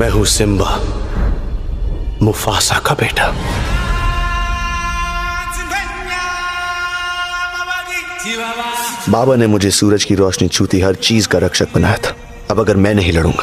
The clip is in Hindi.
मैं हूँ सिम्बा। मुफासा का बेटा। बाबा ने मुझे सूरज की रोशनी छूती हर चीज़ का रक्षक बनाया था। अब अगर मैं नहीं लड़ूँगा